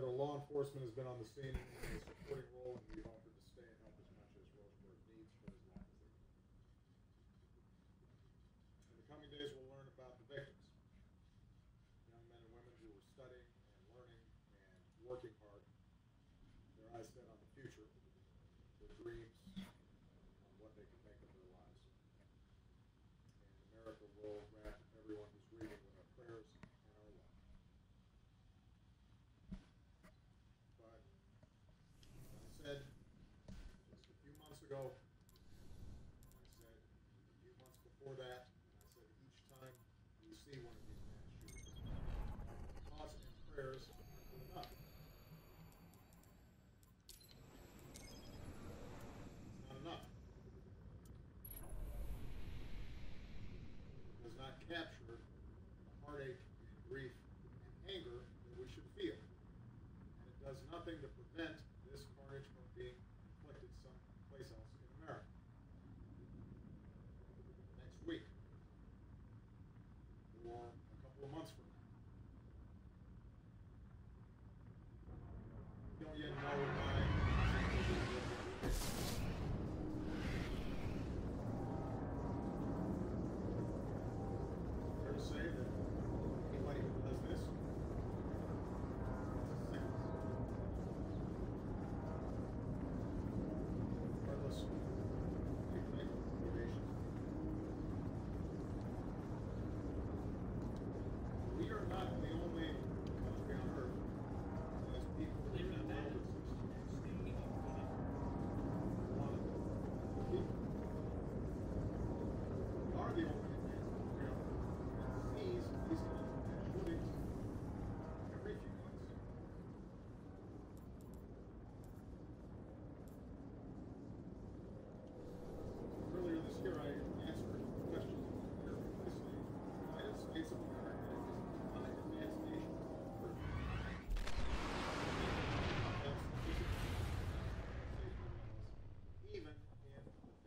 that law enforcement has been on the scene in a supporting role, and we've capture the heartache and grief and anger that we should feel. And it does nothing to prevent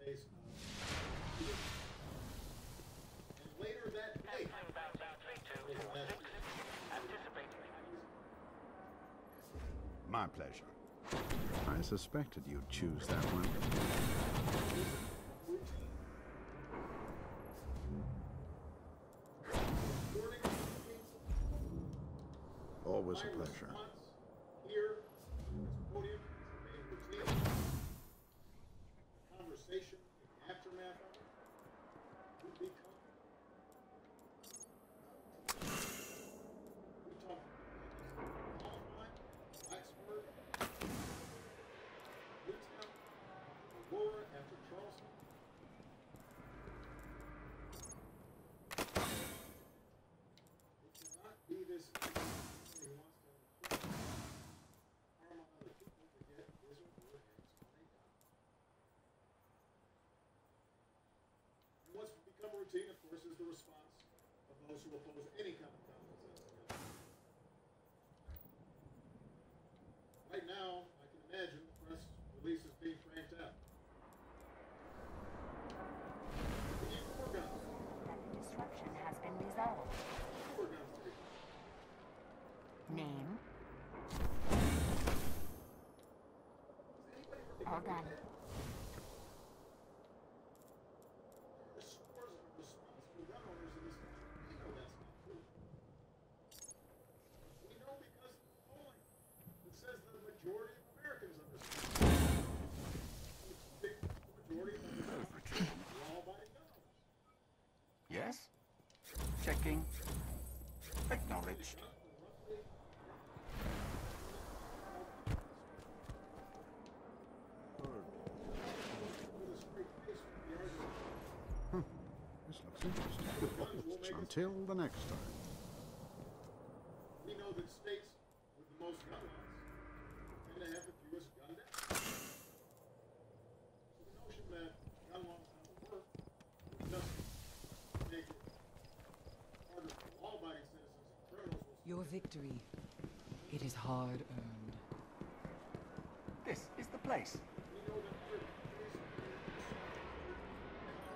And later that My pleasure. I suspected you'd choose that one. of course, is the response of those who oppose any kind of conflict. Right now, I can imagine the press release is being cranked out. We need more guns. And the disruption has been resolved. More guns. Name. All done. asking. Acknowledged. Hmm. This looks interesting. Until the next time. victory. It is hard earned. This is the place.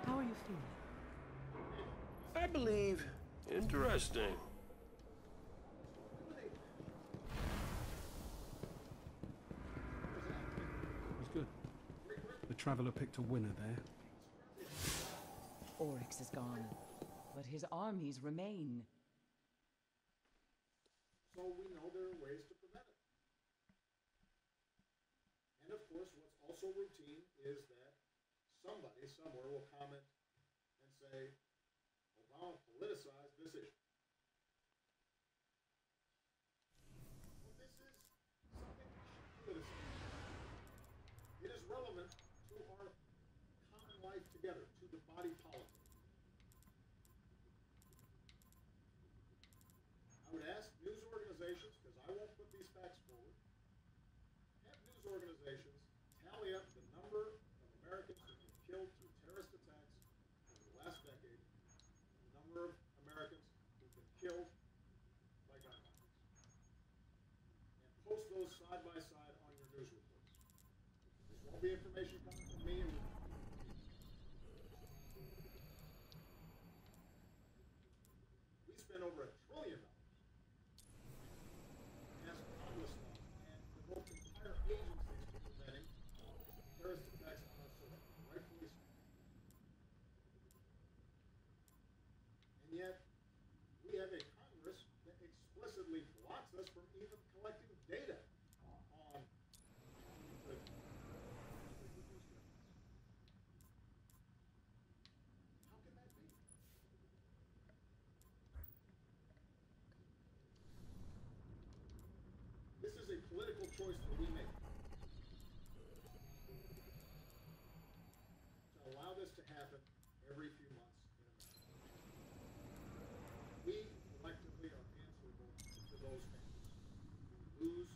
How are you feeling? I believe interesting. Was good. The traveler picked a winner there. Oryx is gone, but his armies remain. So we know there are ways to prevent it. And of course, what's also routine is that somebody somewhere will comment and say, Obama politicized this issue. Well, this is something we should politicize. It is relevant to our common life together, to the body politic. I would ask news organizations, because I won't put these facts forward, have news organizations tally up the number of Americans who've been killed through terrorist attacks over the last decade, the number of Americans who've been killed by gun violence. And post those side by side on your news reports. This won't be information coming from me. It will We spend over a trillion dollars as Congress now and devote entire agencies to preventing terrorist attacks on our soil, rightfully so. And yet, we have a Congress that explicitly blocks us from even collecting data on the, the news guns. How can that be? This is a political choice that we make. To allow this to happen every few months in America. We collectively are answerable to those families lose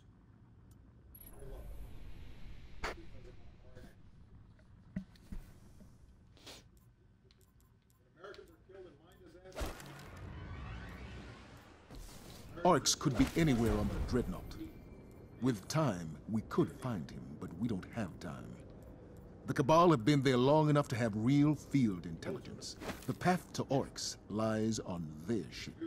because of our actions. When Americans are killed in mine disasters, Oryx could be anywhere on the Dreadnought. With time, we could find him, but we don't have time. The Cabal have been there long enough to have real field intelligence. The path to Oryx lies on their ship.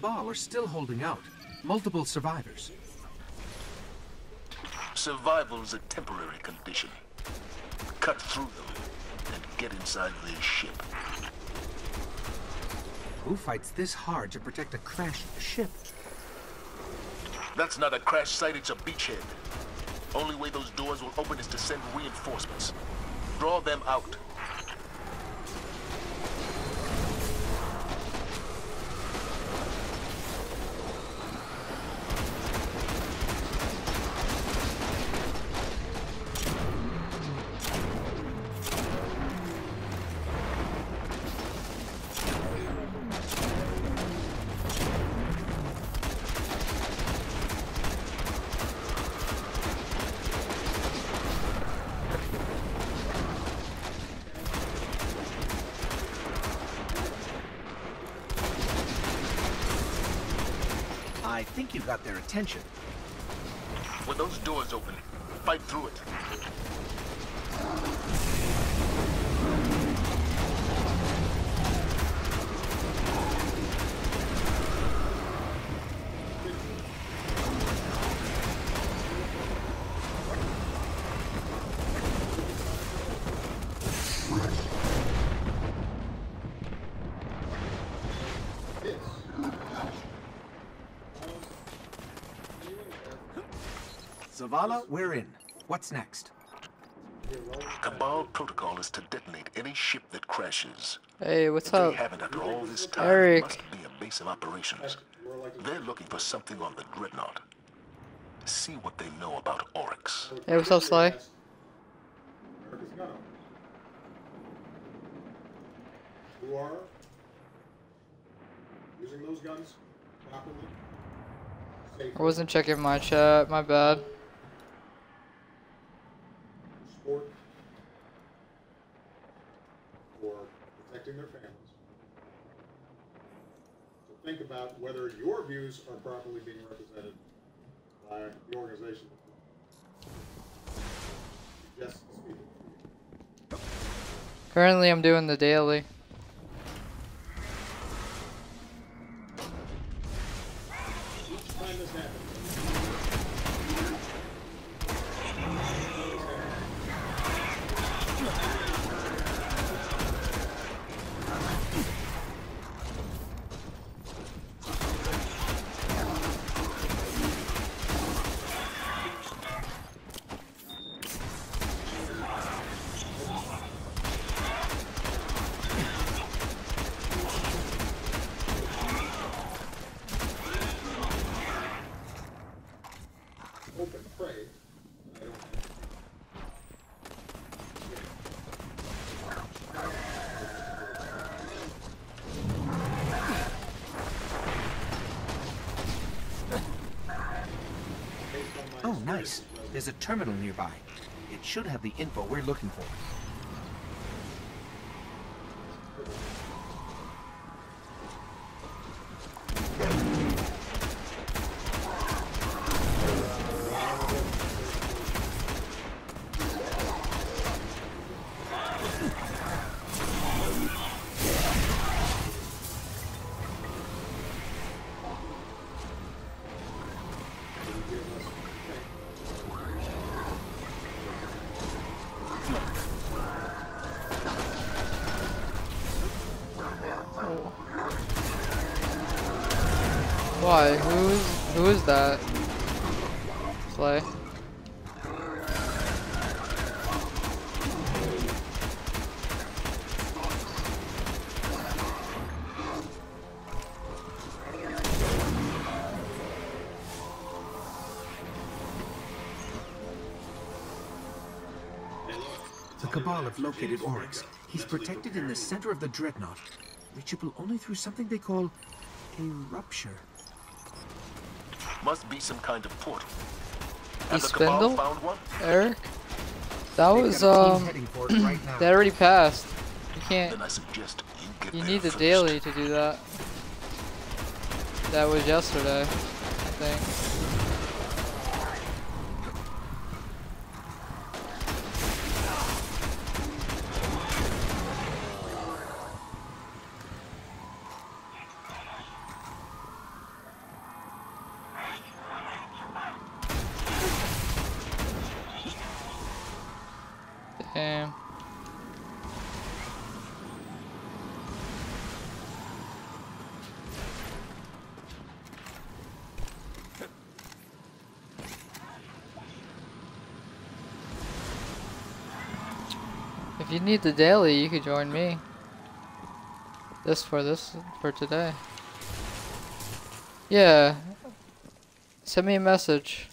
Cabal are still holding out. Multiple survivors. Survival's a temporary condition. Cut through them and get inside their ship. Who fights this hard to protect a crashed ship? That's not a crash site, it's a beachhead. Only way those doors will open is to send reinforcements. Draw them out. I think you got their attention. When those doors open, fight through it. Zavala, we're in. What's next? Cabal protocol is to detonate any ship that crashes. Hey, what's If they haven't after all this time. Eric. It must be a base of operations. They're looking for something on the Dreadnought. See what they know about Oryx. Hey, what's up, Sly? America's gun owners. Who are using those guns properly, I wasn't checking my chat. My bad. for sport, for protecting their families. So think about whether your views are properly being represented by the organization speaking. Currently, I'm doing the daily. Each time this happens, nice. There's a terminal nearby. It should have the info we're looking for. Why? Who's who is that? Slay. The Cabal have located Oryx. He's protected in the center of the Dreadnought, reachable only through something they call a rupture. Must be some kind of portal. The And the spindle? found one? Eric? That was got um heading for it right that already passed. You can't Then I suggest you get you need the first. daily to do that. That was yesterday, If you need the daily, you could join me. This for this for today. Yeah. Send me a message.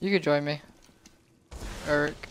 You could join me. Eric.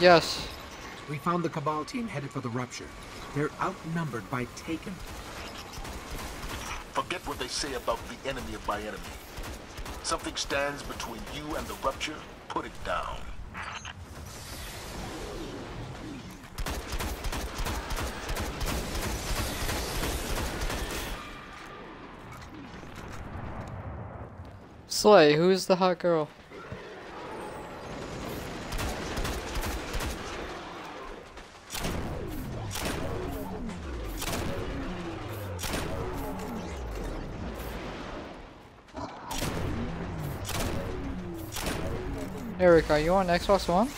Yes. We found the Cabal team headed for the rupture. They're outnumbered by Taken. Forget what they say about the enemy of my enemy. Something stands between you and the rupture, put it down. Slay, who's the hot girl? Are you on Xbox One?